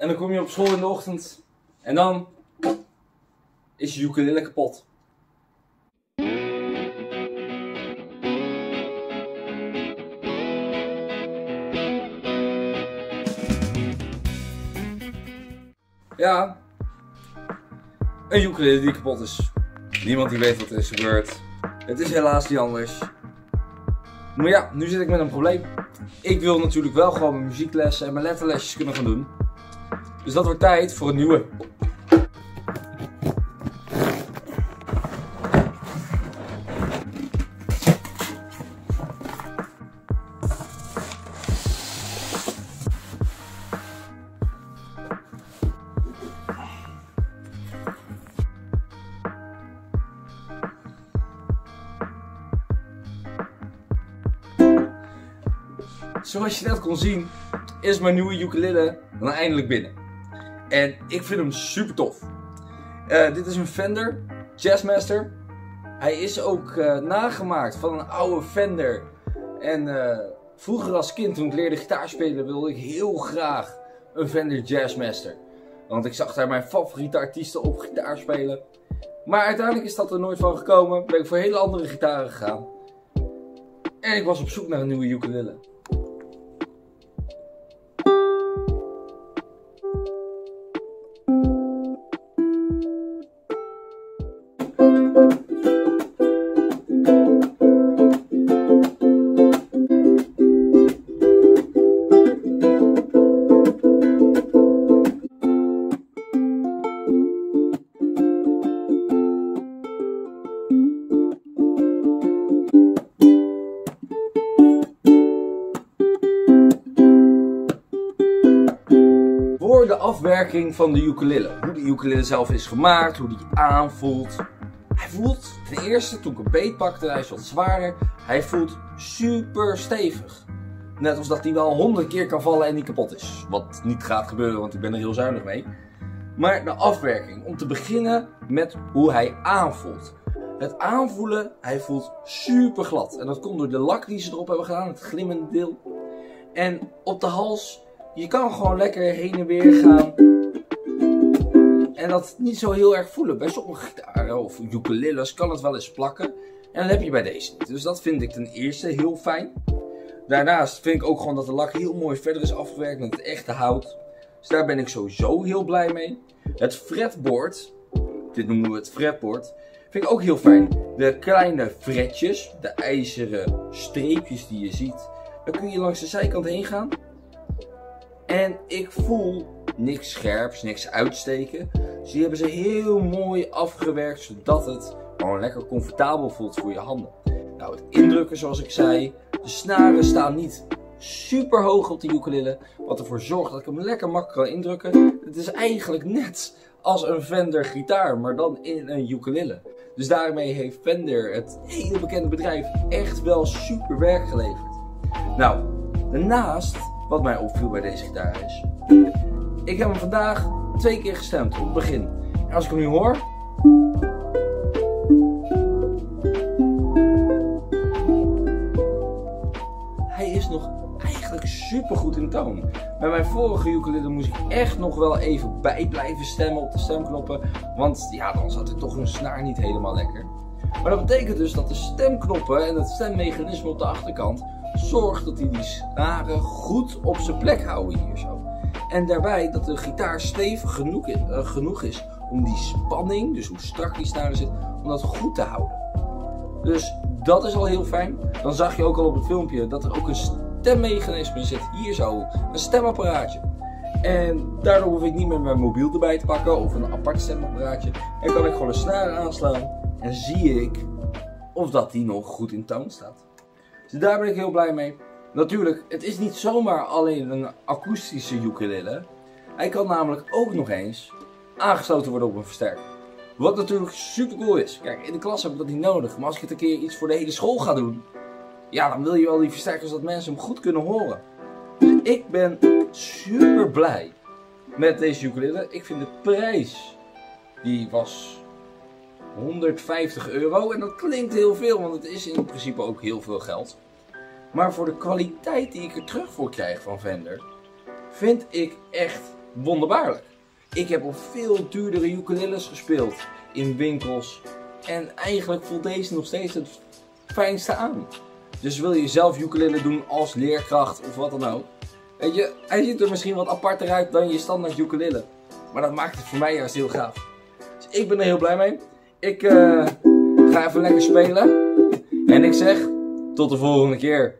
En dan kom je op school in de ochtend. En dan is je ukulele kapot. Ja, een ukulele die kapot is. Niemand die weet wat er is gebeurd. Het is helaas niet anders. Maar ja, nu zit ik met een probleem. Ik wil natuurlijk wel gewoon mijn muzieklessen en mijn letterlesjes kunnen gaan doen. Dus dat wordt tijd voor een nieuwe. Zoals je net kon zien, is mijn nieuwe ukulele dan eindelijk binnen. En ik vind hem super tof. Eh, dit is een Fender Jazzmaster. Hij is ook eh, nagemaakt van een oude Fender. En eh, vroeger als kind, toen ik leerde gitaar spelen, wilde ik heel graag een Fender Jazzmaster. Want ik zag daar mijn favoriete artiesten op gitaar spelen. Maar uiteindelijk is dat er nooit van gekomen. Ben ik voor hele andere gitaren gegaan. En ik was op zoek naar een nieuwe ukulele. Voor de afwerking van de ukulele. Hoe de ukulele zelf is gemaakt, hoe die aanvoelt. Voelt, ten eerste toen ik een beet pakte, hij is wat zwaarder. Hij voelt super stevig. Net als dat hij wel honderd keer kan vallen en niet kapot is. Wat niet gaat gebeuren, want ik ben er heel zuinig mee. Maar de afwerking. Om te beginnen met hoe hij aanvoelt. Het aanvoelen, hij voelt super glad. En dat komt door de lak die ze erop hebben gedaan, het glimmende deel. En op de hals, je kan gewoon lekker heen en weer gaan. En dat niet zo heel erg voelen. Bij sommige gitaren of ukuleles kan het wel eens plakken. En dat heb je bij deze niet. Dus dat vind ik ten eerste heel fijn. Daarnaast vind ik ook gewoon dat de lak heel mooi verder is afgewerkt met het echte hout. Dus daar ben ik sowieso heel blij mee. Het fretboard, dit noemen we het fretboard, vind ik ook heel fijn. De kleine fretjes, de ijzeren streepjes die je ziet, daar kun je langs de zijkant heen gaan. En ik voel niks scherps, niks uitsteken. Dus die hebben ze heel mooi afgewerkt, zodat het gewoon lekker comfortabel voelt voor je handen. Nou, het indrukken zoals ik zei. De snaren staan niet super hoog op de ukulele. Wat ervoor zorgt dat ik hem lekker makkelijk kan indrukken. Het is eigenlijk net als een Fender gitaar, maar dan in een ukulele. Dus daarmee heeft Fender, het hele bekende bedrijf, echt wel super werk geleverd. Nou, daarnaast, wat mij opviel bij deze gitaar is... Ik heb hem vandaag twee keer gestemd op het begin. En als ik hem nu hoor... Hij is nog eigenlijk super goed in toon. Bij mijn vorige ukulele moest ik echt nog wel even bij blijven stemmen op de stemknoppen. Want ja, dan zat er toch een snaar niet helemaal lekker. Maar dat betekent dus dat de stemknoppen en het stemmechanisme op de achterkant zorgt dat hij die snaren goed op zijn plek houden hier zo. En daarbij dat de gitaar stevig genoeg is, uh, genoeg is om die spanning, dus hoe strak die snaren zit, om dat goed te houden. Dus dat is al heel fijn. Dan zag je ook al op het filmpje dat er ook een stemmechanisme zit. Hier zo, een stemapparaatje. En daardoor hoef ik niet meer mijn mobiel erbij te pakken of een apart stemapparaatje. En kan ik gewoon een snaar aanslaan en zie ik of dat die nog goed in toon staat. Dus daar ben ik heel blij mee. Natuurlijk, het is niet zomaar alleen een akoestische ukulele. Hij kan namelijk ook nog eens aangesloten worden op een versterker. Wat natuurlijk super cool is. Kijk, in de klas heb ik dat niet nodig. Maar als ik het een keer iets voor de hele school ga doen. Ja, dan wil je wel die versterkers dat mensen hem goed kunnen horen. Dus ik ben super blij met deze ukulele. Ik vind de prijs, die was 150 euro. En dat klinkt heel veel, want het is in principe ook heel veel geld. Maar voor de kwaliteit die ik er terug voor krijg van Vender, vind ik echt wonderbaarlijk. Ik heb op veel duurdere ukuleles gespeeld in winkels. En eigenlijk voelt deze nog steeds het fijnste aan. Dus wil je zelf ukulele doen als leerkracht of wat dan ook. Weet je, hij ziet er misschien wat aparter uit dan je standaard ukulele. Maar dat maakt het voor mij juist heel gaaf. Dus ik ben er heel blij mee. Ik uh, ga even lekker spelen. En ik zeg, tot de volgende keer.